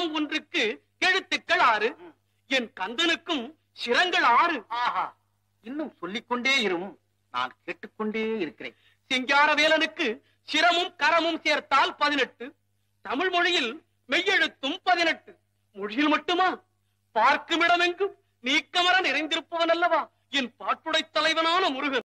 சிரம் ஒன்றுக்கு எழுத்துக்கள் ஆறு. என் கந்தனுக்கும் சிரங்கள் ஆறு. ஆஹா. இன்னும் சொல்லிக்கொண்டே இருக்கும் நான் கேட்டுக்கொண்டே இருக்கிறேன். சிங்காரவேலனுக்கு சிரமும் கரமும் சேர்த்தால் பதினெட்டு. தமிழ் மொழியில் மெய்யெழுத்தும் பதினெட்டு. மொழியில் மட்டுமா? பார்க்குமிடமெங்கும் நீக்கமர நிறைந்திருப்பவன் அல்லவா? என் பாட்டுடை தலைவனான முருகன்.